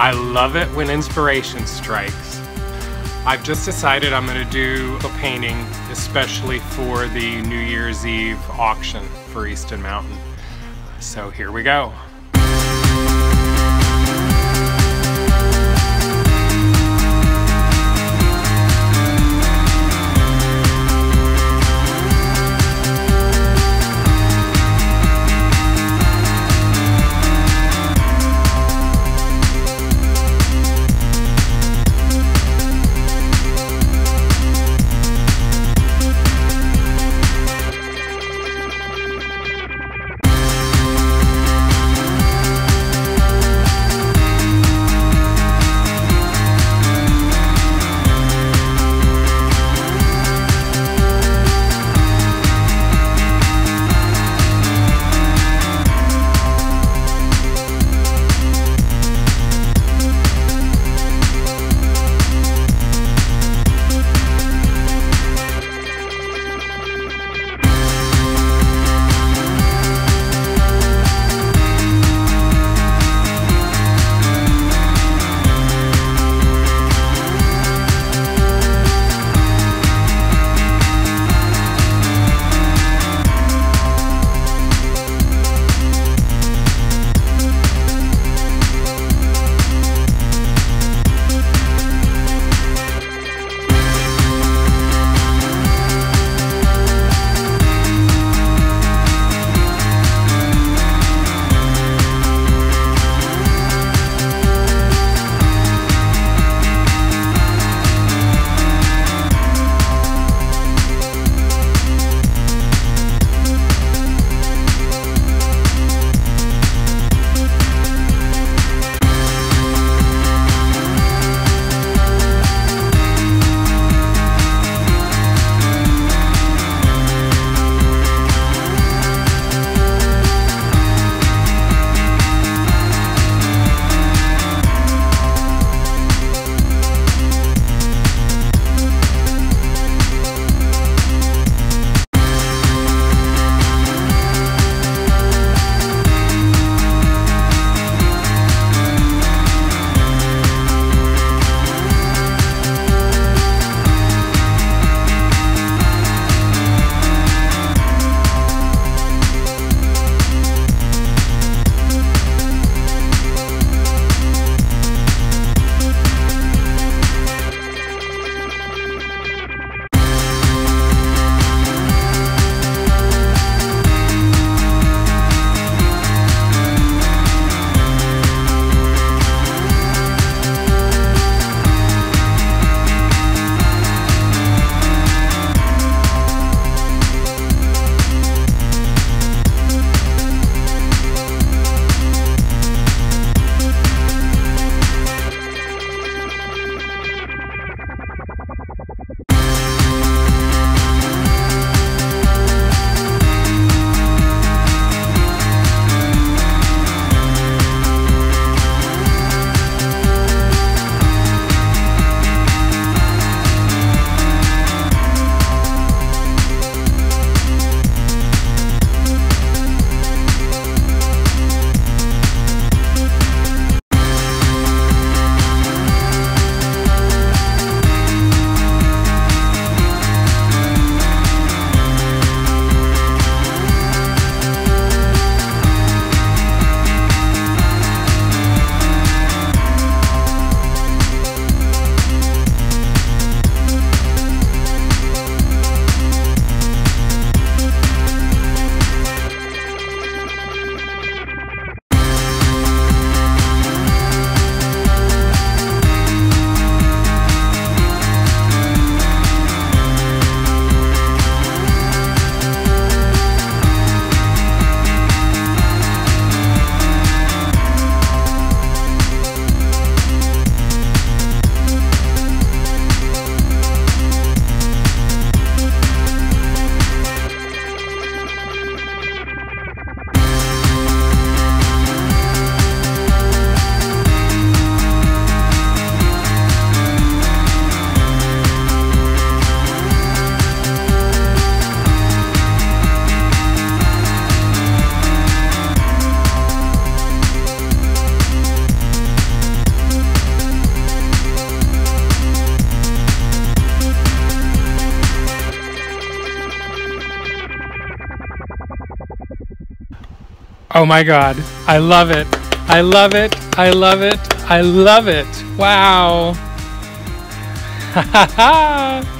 I love it when inspiration strikes. I've just decided I'm going to do a painting especially for the New Year's Eve auction for Easton Mountain. So here we go. Oh my god. I love it. I love it. I love it. I love it. Wow. Ha ha ha.